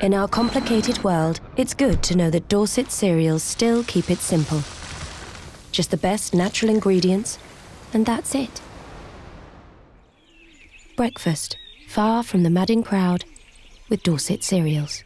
In our complicated world, it's good to know that Dorset cereals still keep it simple. Just the best natural ingredients, and that's it. Breakfast, far from the madding crowd, with Dorset cereals.